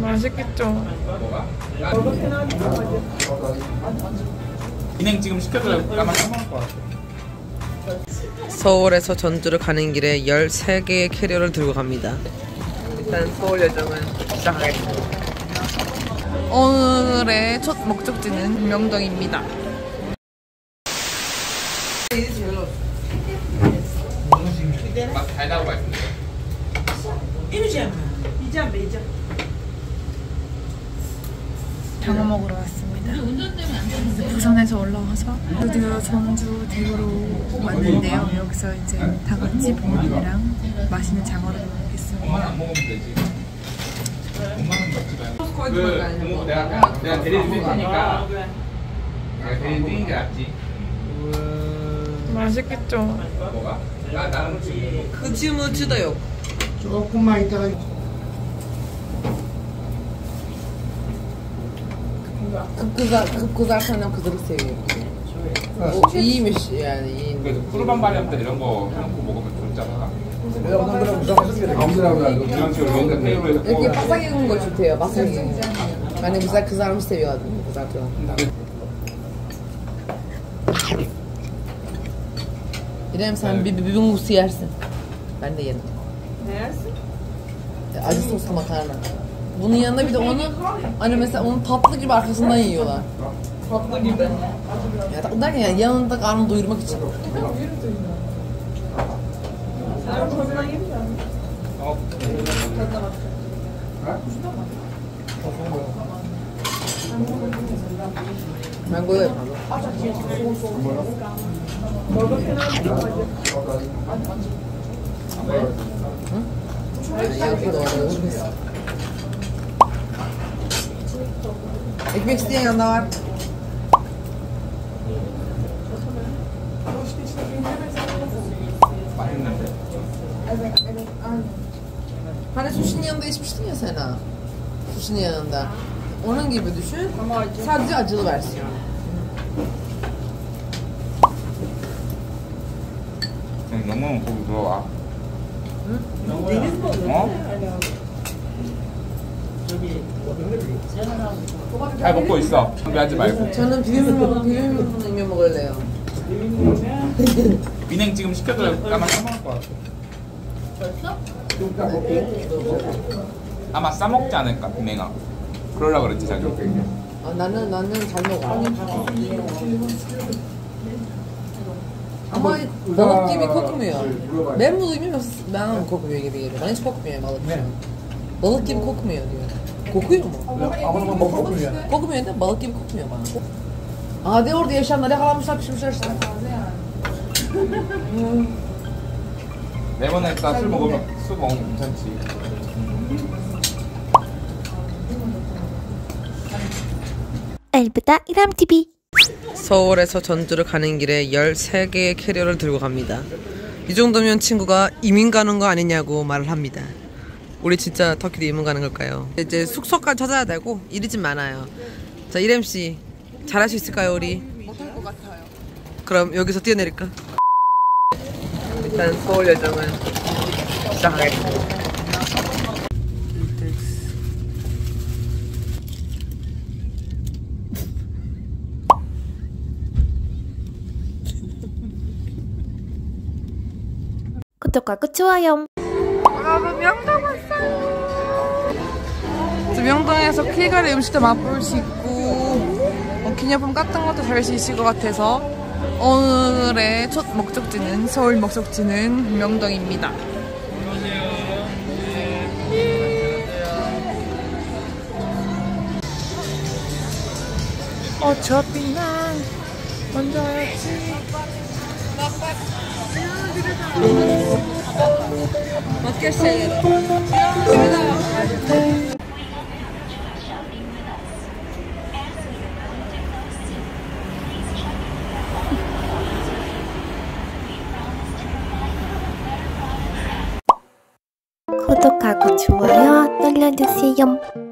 맛있겠죠? 진행 지금 시켜도 까만 까먹을 것 같아. 서울에서 전주를 가는 길에 13개의 캐리어를 들고 갑니다. 일단 서울 여정은 시작하겠습니다. 오늘의 첫 목적지는 명동입니다. 맛 달다고 말씀드려. 장어 먹으러 왔습니다. 부산에서 올라와서 드디어 전주 대구로 왔는데요. 여기서 이제 다 같이 부모님이랑 맛있는 장어를 먹겠습니다. 엄마는 안 먹으면 되지. 엄마는 먹지 말고. 그 부모 내가 내가 뛸 테니까. 내가 대리 뛰는 게 낫지. 맛있겠죠? 뭐가? 나 나는 지금 그 춤을 추다요. 조금만 있다가 급그사 급그사하면 그대로 세요. 이미시 yani 그래서 푸르반 바리안트 이런 거 이런 거 먹으면 좋지 않을까? 아무더라도 이런 식으로 롱드 테이블에서 이렇게 구워. 바삭 익은 거 좋대요. 바삭 익은 거. 만약 그사 그 사람 세요거든요. 그 사람 좋아. İrem sen bir bir muz yersin. Ben de yerim. Ne yersin? Acı soslu makarna. Bunun yanında bir de onu hani mesela onun tatlı gibi arkasından yiyorlar. Tatlı gibi. Ya tatlı derken yani yanında karnını doyurmak için. 어. Ben böyle yaparım. Yani yok da var. Ekmek isteyen yanında var. 맛있는데. Hani sushi'nin yanında içmiştin ya sen ha. Sushi'nin yanında. Onun gibi düşün. Sadece acılı versiyon. 그냥 너무 고기 들어와. 어? 잘 먹고 있어. 준비하지 말고. 저는 비빔 비빔냉면 먹을래요. 비냉 지금 시켜도 까만 까먹을 것 같아. 아마 싸먹지 않을까 비냉아. 그러려 그랬지 자기. 아, 나는 나는 잘 먹어. Gibi kokmuyor. Ben bunu bilmiyorum. Ben ama kokmuyor gibi geliyor. Bana hiç kokmuyor balık. Balık gibi kokmuyor diyor. Kokuyor mu? 아무나 먹으면 Kokmuyor da balık gibi kokmuyor bana. Ade orada yaşayanlar yakalanmışlar pişmişler işte. 네 번에 따술 먹으면 술 먹으면 괜찮지. 알부다 이람TV 서울에서 전주를 가는 길에 13개의 캐리어를 들고 갑니다. 이 정도면 친구가 이민 가는 거 아니냐고 말을 합니다. 우리 진짜 터키도 이민 가는 걸까요? 이제 숙소까지 찾아야 되고 일이 좀 많아요. 자, 이렘 씨 잘할 수 있을까요, 우리? 못할 것 같아요. 그럼 여기서 뛰어내릴까? 일단 서울 여정은 시작하겠습니다. 구독하고 좋아요 여러분 명동 왔어요. 저 명동에서 킬가리 음식도 맛볼 수 있고 뭐 기념품 같은 것도 살 수 있을 것 같아서 오늘의 첫 목적지는 서울 목적지는 명동입니다. 어차피 난 먼저였지. 구독하고 좋아요 눌러주세요